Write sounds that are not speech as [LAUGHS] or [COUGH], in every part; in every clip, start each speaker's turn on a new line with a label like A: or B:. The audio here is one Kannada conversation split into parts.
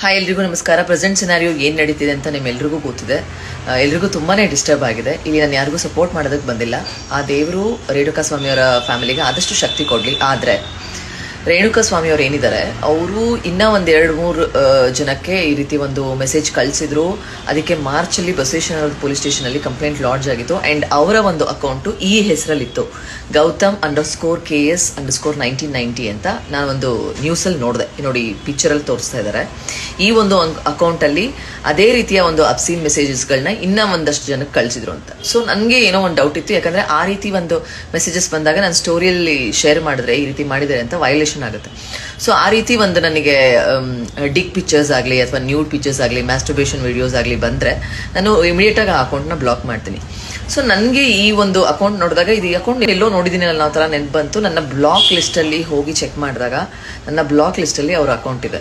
A: ಹಾಯ್, ಎಲ್ರಿಗೂ ನಮಸ್ಕಾರ. ಪ್ರೆಸೆಂಟ್ ಸಿನಾರಿಯೋ ಏನು ನಡೀತಿದೆ ಅಂತ ನಿಮ್ಮೆಲ್ರಿಗೂ ಗೊತ್ತಿದೆ. ಎಲ್ರಿಗೂ ತುಂಬಾನೇ ಡಿಸ್ಟರ್ಬ್ ಆಗಿದೆ. ಇಲ್ಲಿ ನಾನು ಯಾರಿಗೂ ಸಪೋರ್ಟ್ ಮಾಡೋದಕ್ಕೆ ಬಂದಿಲ್ಲ. ಆ ದೇವರು ರೇಣುಕಾ ಸ್ವಾಮಿಯವರ ಫ್ಯಾಮಿಲಿಗೆ ಆದಷ್ಟು ಶಕ್ತಿ ಕೊಡ್ಲಿ. ಆದರೆ ರೇಣುಕಾ ಸ್ವಾಮಿ ಅವ್ರು ಏನಿದ್ದಾರೆ, ಅವರು ಇನ್ನೂ ಒಂದು ಎರಡು ಮೂರು ಜನಕ್ಕೆ ಈ ರೀತಿ ಒಂದು ಮೆಸೇಜ್ ಕಳಿಸಿದ್ರು. ಅದಕ್ಕೆ ಮಾರ್ಚಲ್ಲಿ ಬಸವೇಶ್ವರ ಪೊಲೀಸ್ ಸ್ಟೇಷನಲ್ಲಿ ಕಂಪ್ಲೇಂಟ್ ಲಾಡ್ಜ್ ಆಗಿತ್ತು. ಆ್ಯಂಡ್ ಅವರ ಒಂದು ಅಕೌಂಟು ಈ ಹೆಸರಲ್ಲಿತ್ತು. Gautam underscore K S underscore nineteen ninety ಅಂತ ನಾನು ಒಂದು ನ್ಯೂಸಲ್ಲಿ ನೋಡಿದೆ. ನೋಡಿ ಪಿಕ್ಚರಲ್ಲಿ ತೋರಿಸ್ತಾ ಇದ್ದಾರೆ ಈ ಒಂದು ಅಕೌಂಟಲ್ಲಿ ಅದೇ ರೀತಿಯ ಒಂದು ಅಬ್ಸೀನ್ ಮೆಸೇಜಸ್ಗಳನ್ನ ಇನ್ನೂ ಒಂದಷ್ಟು ಜನಕ್ಕೆ ಕಳಿಸಿದ್ರು ಅಂತ. ಸೊ ನನಗೆ ಏನೋ ಒಂದು ಡೌಟ್ ಇತ್ತು. ಯಾಕಂದರೆ ಆ ರೀತಿ ಒಂದು ಮೆಸೇಜಸ್ ಬಂದಾಗ ನಾನು ಸ್ಟೋರಿಯಲ್ಲಿ ಶೇರ್ ಮಾಡಿದ್ರೆ, ಈ ರೀತಿ ಮಾಡಿದ್ದಾರೆ ಅಂತ ವೈಲೇಷನ್ ಆಗುತ್ತೆ. ಸೊ ಆ ರೀತಿ ಒಂದು ನನಗೆ ಡಿಕ್ ಪಿಕ್ಚರ್ಸ್ ಆಗಲಿ ಅಥವಾ ನ್ಯೂಡ್ ಪಿಕ್ಚರ್ಸ್ ಆಗಲಿ ಮ್ಯಾಸ್ಟರ್ಬೇಷನ್ ವಿಡಿಯೋಸ್ ಆಗಲಿ ಬಂದರೆ ನಾನು ಇಮಿಡಿಯೇಟ್ ಆಗಿ ಆ ಅಕೌಂಟ್ನ ಬ್ಲಾಕ್ ಮಾಡ್ತೀನಿ. ಸೊ ನನಗೆ ಈ ಒಂದು ಅಕೌಂಟ್ ನೋಡಿದಾಗ ಇದು ಅಕೌಂಟ್ ಎಲ್ಲೋ ನೋಡಿದ್ದೀನಿ ಅನ್ನೋ ಥರ ನೆನಪು ಬಂತು. ನನ್ನ ಬ್ಲಾಕ್ ಲಿಸ್ಟಲ್ಲಿ ಹೋಗಿ ಚೆಕ್ ಮಾಡಿದಾಗ, ನನ್ನ ಬ್ಲಾಕ್ ಲಿಸ್ಟಲ್ಲಿ ಅವ್ರ ಅಕೌಂಟ್ ಇದೆ.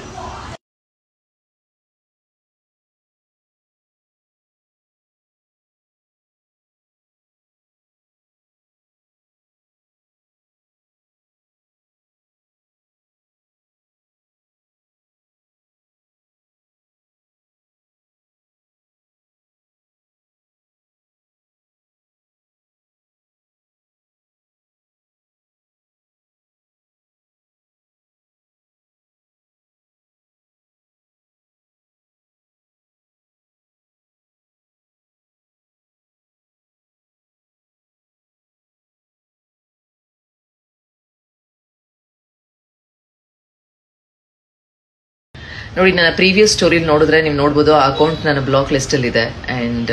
A: ನೋಡಿ, ನನ್ನ ಪ್ರೀವಿಯಸ್ ಸ್ಟೋರಿ ನೋಡಿದ್ರೆ ನೀವು ನೋಡ್ಬೋದು, ಆ ಅಕೌಂಟ್ ನನ್ನ ಬ್ಲಾಕ್ ಲಿಸ್ಟಲ್ಲಿ ಇದೆ ಆ್ಯಂಡ್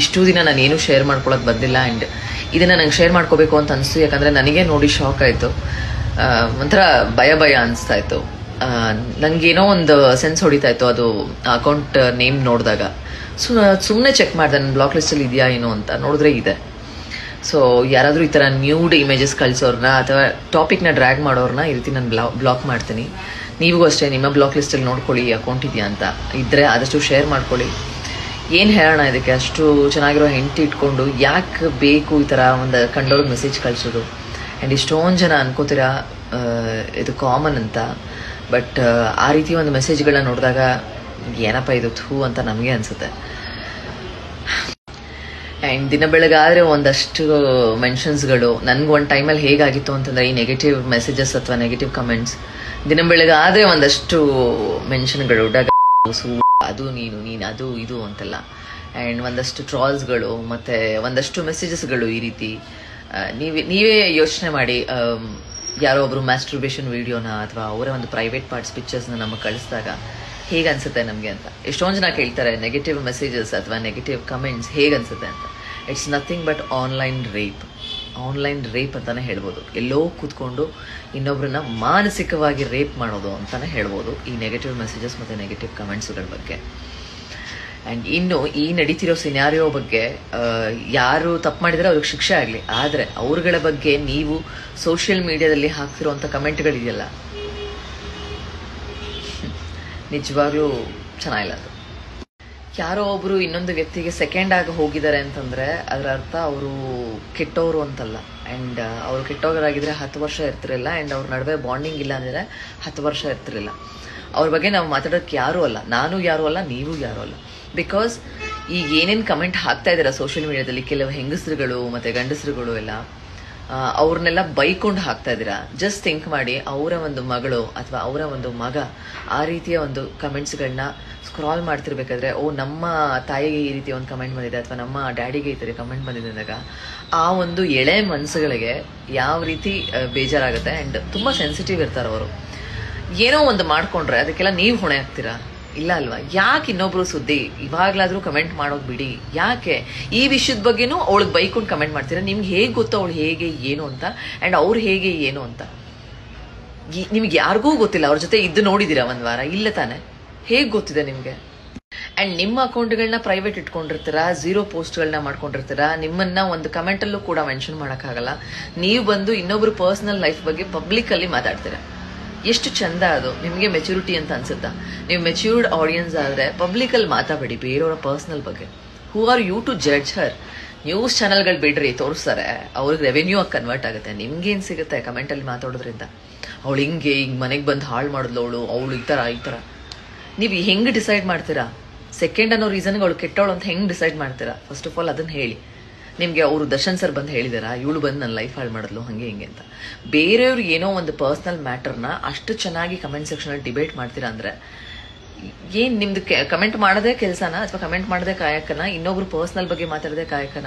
A: ಇಷ್ಟು ದಿನ ನಾನು ಏನೂ ಶೇರ್ ಮಾಡ್ಕೊಳಕ್ ಬಂದಿಲ್ಲ. ಆ್ಯಂಡ್ ಇದನ್ನ ನಂಗೆ ಶೇರ್ ಮಾಡ್ಕೋಬೇಕು ಅಂತ ಅನಿಸ್ತು. ಯಾಕಂದ್ರೆ ನನಗೆ ನೋಡಿ ಶಾಕ್ ಆಯಿತು. ಒಂಥರ ಭಯ ಭಯ ಅನಿಸ್ತಾ ಇತ್ತು. ನನಗೇನೋ ಒಂದು ಸೆನ್ಸ್ ಹೊಡಿತಾ ಇತ್ತು ಅದು ಅಕೌಂಟ್ ನೇಮ್ ನೋಡಿದಾಗ. ಸೊ ಸುಮ್ಮನೆ ಚೆಕ್ ಮಾಡಿದೆ, ನನ್ನ ಬ್ಲಾಕ್ ಲಿಸ್ಟಲ್ಲಿ ಇದೆಯಾ ಏನೋ ಅಂತ. ನೋಡಿದ್ರೆ ಇದೆ. ಸೊ ಯಾರಾದರೂ ಈ ಥರ ನ್ಯೂಡ್ ಇಮೇಜಸ್ ಕಳಿಸೋರ್ನ ಅಥವಾ ಟಾಪಿಕ್ನ ಡ್ರ್ಯಾಗ್ ಮಾಡೋರ್ನ ಈ ರೀತಿ ನಾನು ಬ್ಲಾ ಬ್ಲಾಕ್ ಮಾಡ್ತೀನಿ. ನೀವಿಗೂ ಅಷ್ಟೇ, ನಿಮ್ಮ ಬ್ಲಾಕ್ ಲಿಸ್ಟಲ್ಲಿ ನೋಡ್ಕೊಳ್ಳಿ ಅಕೌಂಟ್ ಇದೆಯಾ ಅಂತ. ಇದ್ದರೆ ಆದಷ್ಟು ಶೇರ್ ಮಾಡ್ಕೊಳ್ಳಿ. ಏನು ಹೇಳೋಣ ಇದಕ್ಕೆ? ಅಷ್ಟು ಚೆನ್ನಾಗಿರೋ ಹೆಂಡತಿ ಇಟ್ಕೊಂಡು ಯಾಕೆ ಬೇಕು ಈ ಥರ ಒಂದು ಕಂಡೋರ್ಗೆ ಮೆಸೇಜ್ ಕಳಿಸೋದು? ಆ್ಯಂಡ್ ಇಷ್ಟೊಂದು ಜನ ಅನ್ಕೋತೀರಾ ಇದು ಕಾಮನ್ ಅಂತ. ಬಟ್ ಆ ರೀತಿ ಒಂದು ಮೆಸೇಜ್ಗಳನ್ನ ನೋಡಿದಾಗ ಏನಪ್ಪ ಇದು ಥೂ ಅಂತ ನಮಗೆ ಅನಿಸುತ್ತೆ. ಆ್ಯಂಡ್ ದಿನ ಬೆಳಗಾದ್ರೆ ಒಂದಷ್ಟು ಮೆನ್ಷನ್ಸ್ಗಳು ನನಗೆ ಒಂದು ಟೈಮಲ್ಲಿ ಹೇಗಾಗಿತ್ತು ಅಂತಂದ್ರೆ ಈ ನೆಗೆಟಿವ್ ಮೆಸೇಜಸ್ ಅಥವಾ ನೆಗೆಟಿವ್ ಕಮೆಂಟ್ಸ್ ದಿನ ಬೆಳಗ್ಗೆ ಆದ್ರೆ ಒಂದಷ್ಟು ಮೆನ್ಷನ್ಗಳು, ಡಗ ಅದು ನೀನು ನೀನು, ಅದು, ಇದು ಅಂತೆಲ್ಲ. ಆ್ಯಂಡ್ ಒಂದಷ್ಟು ಟ್ರಾಲ್ಸ್ಗಳು ಮತ್ತೆ ಒಂದಷ್ಟು ಮೆಸೇಜಸ್ಗಳು ಈ ರೀತಿ. ನೀವೇ ನೀವೇ ಯೋಚನೆ ಮಾಡಿ ಯಾರೋ ಒಬ್ರು ಮ್ಯಾಸ್ಟ್ರಿಬೇಷನ್ ವಿಡಿಯೋನ ಅಥವಾ ಅವರ ಒಂದು ಪ್ರೈವೇಟ್ ಪಾರ್ಟ್ಸ್ ಪಿಕ್ಚರ್ಸ್ನ ನಮಗೆ ಕಳಿಸಿದಾಗ ಹೇಗೆ ಅನ್ಸುತ್ತೆ ನಮಗೆ ಅಂತ. ಎಷ್ಟೊಂದು ಜನ ಕೇಳ್ತಾರೆ ನೆಗೆಟಿವ್ ಮೆಸೇಜಸ್ ಅಥವಾ ನೆಗೆಟಿವ್ ಕಮೆಂಟ್ಸ್ ಹೇಗೆ ಅನ್ಸುತ್ತೆ ಅಂತ. It's nothing but online rape online rape ಅಂತಾನೆ ಹೇಳ್ಬೋದು. ಎಲ್ಲೋ ಕೂತ್ಕೊಂಡು ಇನ್ನೊಬ್ಬರನ್ನ ಮಾನಸಿಕವಾಗಿ ರೇಪ್ ಮಾಡೋದು ಅಂತಾನೆ ಹೇಳ್ಬೋದು. ಈ ನೆಗೆಟಿವ್ ಮೆಸೇಜಸ್ ಮತ್ತು ನೆಗೆಟಿವ್ ಕಮೆಂಟ್ಸ್ಗಳ ಬಗ್ಗೆ. ಆ್ಯಂಡ್ ಇನ್ನು ಈ ನಡೀತಿರೋ ಸಿನಾರಿಯೋ ಬಗ್ಗೆ ಯಾರು ತಪ್ಪು ಮಾಡಿದರೆ ಅವ್ರಿಗೆ ಶಿಕ್ಷೆ ಆಗಲಿ. ಆದರೆ ಅವ್ರಗಳ ಬಗ್ಗೆ ನೀವು ಸೋಷಿಯಲ್ ಮೀಡಿಯಾದಲ್ಲಿ ಹಾಕ್ತಿರೋಂಥ ಕಮೆಂಟ್ಗಳಿದೆಯಲ್ಲ [LAUGHS] ನಿಜವಾಗ್ಲೂ ಚೆನ್ನಾಗಿಲ್ಲ ಅದು. ಯಾರೋ ಒಬ್ರು ಇನ್ನೊಂದು ವ್ಯಕ್ತಿಗೆ ಸೆಕೆಂಡ್ ಆಗಿ ಹೋಗಿದ್ದಾರೆ ಅಂತಂದ್ರೆ, ಅದರ ಅರ್ಥ ಅವರು ಕೆಟ್ಟವರು ಅಂತಲ್ಲ. ಅಂಡ್ ಅವರು ಕೆಟ್ಟವರಾಗಿದ್ರೆ ಹತ್ತು ವರ್ಷ ಇರ್ತಿರಲಿಲ್ಲ. ಅಂಡ್ ಅವ್ರ ನಡುವೆ ಬಾಂಡಿಂಗ್ ಇಲ್ಲ ಅಂದ್ರೆ ಹತ್ತು ವರ್ಷ ಇರ್ತಿರಲಿಲ್ಲ. ಅವ್ರ ಬಗ್ಗೆ ನಾವು ಮಾತಾಡೋಕೆ ಯಾರೂ ಅಲ್ಲ. ನಾನು ಯಾರೂ ಅಲ್ಲ, ನೀವು ಯಾರೂ ಅಲ್ಲ. ಬಿಕಾಸ್ ಈಗ ಏನೇನು ಕಮೆಂಟ್ ಹಾಕ್ತಾ ಇದ್ದೀರಾ ಸೋಷಿಯಲ್ ಮೀಡಿಯಾದಲ್ಲಿ ಕೆಲವು ಹೆಂಗಸರುಗಳು ಮತ್ತೆ ಗಂಡಸರುಗಳು ಎಲ್ಲ ಅವ್ರನ್ನೆಲ್ಲ ಬೈಕೊಂಡು ಹಾಕ್ತಾ ಇದ್ದೀರಾ? ಜಸ್ಟ್ ಥಿಂಕ್ ಮಾಡಿ, ಅವರ ಒಂದು ಮಗಳು ಅಥವಾ ಅವರ ಒಂದು ಮಗ ಆ ರೀತಿಯ ಒಂದು ಕಮೆಂಟ್ಸ್ಗಳನ್ನ ಸ್ಕ್ರಾಲ್ ಮಾಡ್ತಿರ್ಬೇಕಾದ್ರೆ, ಓ, ನಮ್ಮ ತಾಯಿಗೆ ಈ ರೀತಿ ಒಂದು ಕಮೆಂಟ್ ಬಂದಿದೆ ಅಥವಾ ನಮ್ಮ ಡ್ಯಾಡಿಗೆ ಈ ಥರ ಕಮೆಂಟ್ ಬಂದಿದೆ ಅಂದಾಗ, ಆ ಒಂದು ಎಳೆ ಮನಸ್ಸುಗಳಿಗೆ ಯಾವ ರೀತಿ ಬೇಜಾರಾಗುತ್ತೆ ಆ್ಯಂಡ್ ತುಂಬ ಸೆನ್ಸಿಟಿವ್ ಇರ್ತಾರೆ ಅವರು. ಏನೋ ಒಂದು ಮಾಡ್ಕೊಂಡ್ರೆ ಅದಕ್ಕೆಲ್ಲ ನೀವು ಹೊಣೆ ಆಗ್ತೀರಾ ಇಲ್ಲ ಅಲ್ವಾ? ಯಾಕೆ ಇನ್ನೊಬ್ರು ಸುದ್ದಿ ಇವಾಗ್ಲಾದ್ರೂ ಕಮೆಂಟ್ ಮಾಡೋದು ಬಿಡಿ? ಯಾಕೆ? ಈ ವಿಷಯದ ಬಗ್ಗೆನೂ ಅವಳಿಗೆ ಬೈಕೊಂಡು ಕಮೆಂಟ್ ಮಾಡ್ತೀರಾ? ನಿಮ್ಗೆ ಹೇಗೆ ಗೊತ್ತು ಅವಳು ಹೇಗೆ, ಏನು ಅಂತ? ಅಂಡ್ ಅವ್ರು ಹೇಗೆ, ಏನು ಅಂತ? ನಿಮ್ಗೆ ಯಾರಿಗೂ ಗೊತ್ತಿಲ್ಲ. ಅವ್ರ ಜೊತೆ ಇದ್ದು ನೋಡಿದ್ದೀರಾ ಒಂದು ವಾರ? ಇಲ್ಲ ತಾನೆ. ಹೇಗ್ ಗೊತ್ತಿದೆ ನಿಮಗೆ? ಅಂಡ್ ನಿಮ್ಮ ಅಕೌಂಟ್ಗಳನ್ನ ಪ್ರೈವೇಟ್ ಇಟ್ಕೊಂಡಿರ್ತೀರಾ? ಝೀರೋ ಪೋಸ್ಟ್ಗಳನ್ನ ಮಾಡ್ಕೊಂಡಿರ್ತೀರಾ? ನಿಮ್ಮನ್ನ ಒಂದು ಕಮೆಂಟಲ್ಲೂ ಕೂಡ ಮೆನ್ಷನ್ ಮಾಡೋಕ್ಕಾಗಲ್ಲ. ನೀವು ಬಂದು ಇನ್ನೊಬ್ರು ಪರ್ಸನಲ್ ಲೈಫ್ ಬಗ್ಗೆ ಪಬ್ಲಿಕಲ್ಲಿ ಮಾತಾಡ್ತೀರ? ಎಷ್ಟು ಚಂದ ಅದು. ನಿಮಗೆ ಮೆಚುರಿಟಿ ಅಂತ ಅನ್ಸುತ್ತಾ? ನೀವು ಮೆಚ್ಯೂರ್ಡ್ ಆಡಿಯನ್ಸ್ ಆದರೆ ಪಬ್ಲಿಕಲ್ಲಿ ಮಾತಾಡಬೇಡಿ ಬೇರೆಯವರ ಪರ್ಸನಲ್ ಬಗ್ಗೆ. Who are you to judge her news ಚಾನಲ್ಗಳು ಬಿಡ್ರಿ, ತೋರಿಸ್ತಾರೆ. ಅವ್ರಿಗೆ ರೆವೆನ್ಯೂ ಆಗಿ ಕನ್ವರ್ಟ್ ಆಗುತ್ತೆ. ನಿಮ್ಗೇನು ಸಿಗುತ್ತೆ ಕಮೆಂಟಲ್ಲಿ ಮಾತಾಡೋದ್ರಿಂದ? ಅವಳು ಹಿಂಗೆ ಹಿಂಗ್ ಮನೆಗೆ ಬಂದು ಹಾಳು ಮಾಡಿದ್ಲು ಅವಳು? ಅವಳು ಈ ಥರ ಈ ತರ. ನೀವು ಹೆಂಗ್ ಡಿಸೈಡ್ ಮಾಡ್ತೀರಾ? ಸೆಕೆಂಡ್ ಅನ್ನೋ ರೀಸನ್ಗೆ ಅವಳು ಕೆಟ್ಟವಳು ಅಂತ ಹೆಂಗ್ ಡಿಸೈಡ್ ಮಾಡ್ತೀರಾ? ಫಸ್ಟ್ ಆಫ್ ಆಲ್ ಅದನ್ನ ಹೇಳಿ. ನಿಮ್ಗೆ ಅವರು ದರ್ಶನ್ ಸರ್ ಬಂದು ಹೇಳಿದಾರ? ಇವಳು ಬಂದು ನನ್ನ ಲೈಫ್ ಹಾಳು ಮಾಡಿದ್ಲು, ಹಂಗೆ ಹಿಂಗೆ ಅಂತ. ಬೇರೆಯವ್ರಿಗೆ ಏನೋ ಒಂದು ಪರ್ಸನಲ್ ಮ್ಯಾಟರ್ನ ಅಷ್ಟು ಚೆನ್ನಾಗಿ ಕಮೆಂಟ್ ಸೆಕ್ಷನಲ್ಲಿ ಡಿಬೇಟ್ ಮಾಡ್ತೀರಾ ಅಂದ್ರೆ, ಏನ್ ನಿಮ್ದು ಕಮೆಂಟ್ ಮಾಡದೇ ಕೆಲಸನ? ಅಥವಾ ಕಮೆಂಟ್ ಮಾಡದೆ ಕಾಯಕನ? ಇನ್ನೊಬ್ರು ಪರ್ಸನಲ್ ಬಗ್ಗೆ ಮಾತಾಡದೆ ಕಾಯಕನ?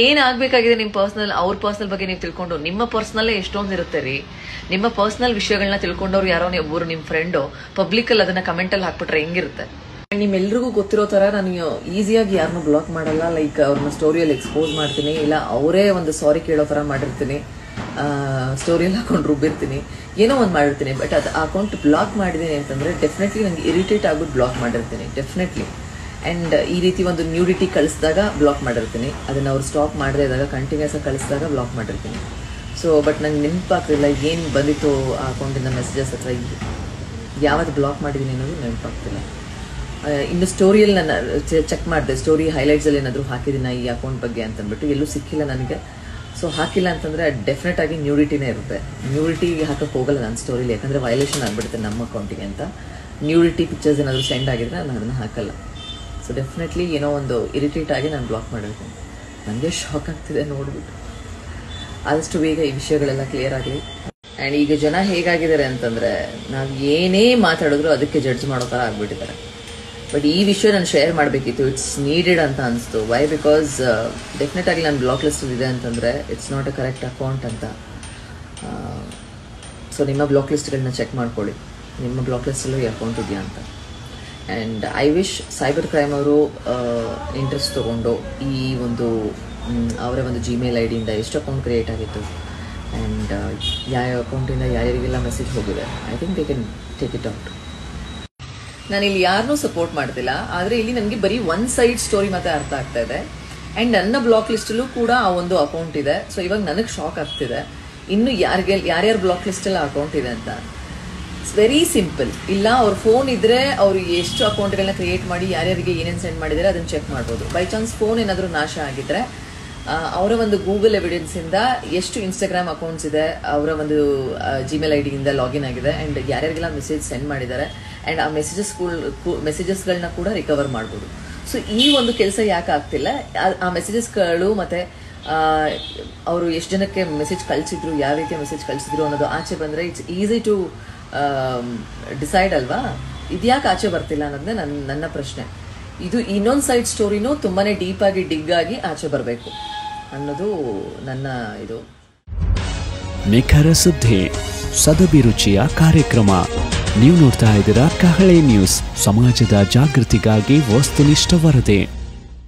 A: ಏನ್ ನಿಮ್ಮ ನಿಮ್ ಪರ್ಸನಲ್ ಅವ್ರ ಪರ್ಸನಲ್ ಬಗ್ಗೆ ನೀವು ತಿಳ್ಕೊಂಡು? ನಿಮ್ಮ ಪರ್ಸನಲ್ ಎಷ್ಟೊಂದು ಇರುತ್ತೆ ರೀ? ನಿಮ್ಮ ಪರ್ಸನಲ್ ವಿಷಯಗಳನ್ನ ತಿಳ್ಕೊಂಡವ್ರು ಯಾರೋ ಒಬ್ಬರು ನಿಮ್ಮ ಫ್ರೆಂಡು ಪಬ್ಲಿಕ್ ಅಲ್ಲಿ ಅದನ್ನ ಕಮೆಂಟ್ ಅಲ್ಲಿ ಹಾಕ್ಬಿಟ್ರೆ ಹೆಂಗಿರುತ್ತೆ? ನಿಮ್ಮೆಲ್ರಿಗೂ ಗೊತ್ತಿರೋ ತರ ನಾನು ಈಸಿಯಾಗಿ ಯಾರನ್ನೂ ಬ್ಲಾಕ್ ಮಾಡಲ್ಲ. ಲೈಕ್ ಅವ್ರನ್ನ ಸ್ಟೋರಿಯಲ್ಲಿ ಎಕ್ಸ್ಪೋಸ್ ಮಾಡ್ತೀನಿ. ಇಲ್ಲ, ಅವರೇ ಒಂದು ಸಾರಿ ಕೇಳೋ ತರ ಮಾಡಿರ್ತೀನಿ. ಸ್ಟೋರಿಯಲ್ಲಿ ಹಾಕೊಂಡು ರುಬ್ಬಿರ್ತೀನಿ. ಏನೋ ಒಂದು ಮಾಡಿರ್ತೀನಿ. ಬಟ್ ಅದು ಅಕೌಂಟ್ ಬ್ಲಾಕ್ ಮಾಡಿದ್ದೀನಿ ಅಂತಂದ್ರೆ ಡೆಫಿನೆಟ್ಲಿ ನನಗೆ ಇರಿಟೇಟ್ ಆಗ್ಬಿಟ್ಟು ಬ್ಲಾಕ್ ಮಾಡಿರ್ತೀನಿ. ಡೆಫಿನೆಟ್ಲಿ ಆ್ಯಂಡ್ ಈ ರೀತಿ ಒಂದು ನ್ಯೂಡಿಟಿ ಕಳಿಸಿದಾಗ ಬ್ಲಾಕ್ ಮಾಡಿರ್ತೀನಿ. ಅದನ್ನು ಅವ್ರು ಸ್ಟಾಪ್ ಮಾಡದೇ ಇದ್ದಾಗ ಕಂಟಿನ್ಯೂಸ್ ಆಗಿ ಕಳಿಸಿದಾಗ ಬ್ಲಾಕ್ ಮಾಡಿರ್ತೀನಿ. ಸೊ ಬಟ್ ನಂಗೆ ನೆನಪಾಗ್ತಿಲ್ಲ ಏನು ಬಂದಿತ್ತು ಆ ಅಕೌಂಟಿಂದ ಮೆಸೇಜಸ್ ಹತ್ರ. ಯಾವತ್ತು ಬ್ಲಾಕ್ ಮಾಡಿದ್ದೀನಿ ಅನ್ನೋದು ನೆನಪಾಗ್ತಿಲ್ಲ. ಇನ್ನು ಸ್ಟೋರಿಯಲ್ಲಿ ನಾನು ಚೆಕ್ ಮಾಡಿದೆ. ಸ್ಟೋರಿ ಹೈಲೈಟ್ಸಲ್ಲಿ ಏನಾದರೂ ಹಾಕಿದ್ದೀನಿ ಈ ಅಕೌಂಟ್ ಬಗ್ಗೆ ಅಂತಂದ್ಬಿಟ್ಟು. ಎಲ್ಲೂ ಸಿಕ್ಕಿಲ್ಲ ನನಗೆ. ಸೊ ಹಾಕಿಲ್ಲ ಅಂತಂದರೆ ಡೆಫಿನೆಟ್ ಆಗಿ ನ್ಯೂಡಿಟಿನೇ ಇರುತ್ತೆ. ನ್ಯೂಡಿಟಿ ಹಾಕಕ್ಕೆ ಹೋಗಲ್ಲ ನನ್ನ ಸ್ಟೋರಿಲಿ ಯಾಕಂದರೆ ವೈಲೇಷನ್ ಆಗಿಬಿಡುತ್ತೆ ನಮ್ಮ ಅಕೌಂಟಿಗೆ ಅಂತ. ನ್ಯೂಡಿಟಿ ಪಿಕ್ಚರ್ಸ್ ಏನಾದರೂ ಸೆಂಡ್ ಆಗಿದ್ರೆ ನಾನು ಅದನ್ನು ಹಾಕಲ್ಲ. ಸೊ ಡೆಫಿನೆಟ್ಲಿ ಏನೋ ಒಂದು ಇರಿಟೇಟ್ ಆಗಿ ನಾನು ಬ್ಲಾಕ್ ಮಾಡಿರ್ತೀನಿ ನನಗೆ ಶಾಕ್ ಆಗ್ತಿದೆ ನೋಡಿಬಿಟ್ಟು. ಆದಷ್ಟು ಬೇಗ ಈ ವಿಷಯಗಳೆಲ್ಲ ಕ್ಲಿಯರ್ ಆಗಲಿ. ಆ್ಯಂಡ್ ಈಗ ಜನ ಹೇಗಾಗಿದ್ದಾರೆ ಅಂತಂದರೆ, ನಾವು ಏನೇ ಮಾತಾಡಿದ್ರು ಅದಕ್ಕೆ ಜಡ್ಜ್ ಮಾಡೋ ಥರ ಆಗ್ಬಿಟ್ಟಿದ್ದಾರೆ. ಬಟ್ ಈ ವಿಷಯ ನಾನು ಶೇರ್ ಮಾಡಬೇಕಿತ್ತು. ಇಟ್ಸ್ ನೀಡೆಡ್ ಅಂತ ಅನಿಸ್ತು. ವೈ ಬಿಕಾಸ್ ಡೆಫಿನೆಟ್ ಆಗಿ ನಾನು ಬ್ಲಾಕ್ ಲಿಸ್ಟ್ ಇದೆ ಅಂತಂದರೆ it's not a correct account ಅಂತ. ಸೊ ನಿಮ್ಮ ಬ್ಲಾಕ್ ಲಿಸ್ಟ್ಗಳನ್ನ ಚೆಕ್ ಮಾಡ್ಕೊಳ್ಳಿ. ನಿಮ್ಮ ಬ್ಲಾಕ್ ಲಿಸ್ಟಲ್ಲೂ ಈ ಅಕೌಂಟ್ ಇದೆಯಾ ಅಂತ. And I wish cyber crime ಅವರು ಇಂಟ್ರೆಸ್ಟ್ ತೊಗೊಂಡು ಈ ಒಂದು ಅವರ ಒಂದು ಜಿಮೇಲ್ ಐ ಡಿಯಿಂದ ಎಷ್ಟು ಅಕೌಂಟ್ ಕ್ರಿಯೇಟ್ ಆಗಿತ್ತು. ಆ್ಯಂಡ್ ಯಾವ ಅಕೌಂಟಿಂದ ಯಾರ್ಯಾರಿಗೆಲ್ಲ ಮೆಸೇಜ್ ಹೋಗಿದೆ. I think they can take it out ನಾನು ಇಲ್ಲಿ ಯಾರನ್ನೂ ಸಪೋರ್ಟ್ ಮಾಡ್ತಿಲ್ಲ. ಆದರೆ ಇಲ್ಲಿ ನನಗೆ ಬರೀ ಒನ್ ಸೈಡ್ ಸ್ಟೋರಿ ಮತ್ತೆ ಅರ್ಥ ಆಗ್ತಾ ಇದೆ. ಆ್ಯಂಡ್ ನನ್ನ ಬ್ಲಾಕ್ ಲಿಸ್ಟಲ್ಲೂ ಕೂಡ ಆ ಒಂದು ಅಕೌಂಟ್ ಇದೆ. ಸೊ ಇವಾಗ ನನಗೆ ಶಾಕ್ ಆಗ್ತಿದೆ. ಇನ್ನು ಯಾರಿಗೆ, ಯಾರ್ಯಾರು ಬ್ಲಾಕ್ ಲಿಸ್ಟಲ್ಲಿ ಅಕೌಂಟ್ ಇದೆ ಅಂತ. ಇಟ್ಸ್ ವೆರಿ ಸಿಂಪಲ್ ಇಲ್ಲ, ಅವ್ರ ಫೋನ್ ಇದ್ರೆ ಅವರು ಎಷ್ಟು ಅಕೌಂಟ್ಗಳನ್ನ ಕ್ರಿಯೇಟ್ ಮಾಡಿ, ಯಾರ್ಯಾರಿಗೆ ಏನೇನು ಸೆಂಡ್ ಮಾಡಿದ್ದಾರೆ ಅದನ್ನ ಚೆಕ್ ಮಾಡ್ಬೋದು. ಬೈ ಚಾನ್ಸ್ ಫೋನ್ ಏನಾದರೂ ನಾಶ ಆಗಿದ್ರೆ ಅವರ ಒಂದು ಗೂಗಲ್ ಎವಿಡೆನ್ಸ್ ಇಂದ ಎಷ್ಟು ಇನ್ಸ್ಟಾಗ್ರಾಮ್ ಅಕೌಂಟ್ಸ್ ಇದೆ, ಅವರ ಒಂದು ಜಿಮೇಲ್ ಐ ಡಿಯಿಂದ ಲಾಗಿನ್ ಆಗಿದೆ ಅಂಡ್ ಯಾರ್ಯಾರಿಗೆಲ್ಲ ಮೆಸೇಜ್ ಸೆಂಡ್ ಮಾಡಿದ್ದಾರೆ ಅಂಡ್ ಆ ಮೆಸೇಜಸ್ ಮೆಸೇಜಸ್ಗಳನ್ನ ಕೂಡ ರಿಕವರ್ ಮಾಡ್ಬೋದು. ಸೊ ಈ ಒಂದು ಕೆಲಸ ಯಾಕೆ ಆಗ್ತಿಲ್ಲ, ಆ- ಆ ಮೆಸೇಜಸ್ಗಳು ಮತ್ತೆ ಅವರು ಎಷ್ಟು ಜನಕ್ಕೆ ಮೆಸೇಜ್ ಕಳಿಸಿದ್ರು, ಯಾವ ರೀತಿಯ ಮೆಸೇಜ್ ಕಳಿಸಿದ್ರು ಅನ್ನೋದು ಆಚೆ ಬಂದ್ರೆ ಇಟ್ಸ್ ಈಸಿ ಟು ಡಿಸೈಡ್ ಅಲ್ವಾ? ಇದ್ಯಾಕೆ ಆಚೆ ಬರ್ತಿಲ್ಲ ಅನ್ನೋದೇ ನನ್ನ ನನ್ನ ಪ್ರಶ್ನೆ. ಇದು ಇನ್ನೊಂದು ಸೈಡ್ ಸ್ಟೋರಿನೂ ತುಂಬಾನೇ ಡೀಪ್ ಆಗಿ ಡಿಗ್ ಆಗಿ ಆಚೆ ಬರಬೇಕು ಅನ್ನೋದು ನನ್ನ ಇದು.
B: ನಿಖರ ಸುದ್ದಿ ಸದಭಿರುಚಿಯ ಕಾರ್ಯಕ್ರಮ. ನೀವು ನೋಡ್ತಾ ಇದ್ದೀರಾ ಕಹಳೆ ನ್ಯೂಸ್ ಸಮಾಜದ ಜಾಗೃತಿಗಾಗಿ ವಸ್ತುನಿಷ್ಠ ವರದಿ.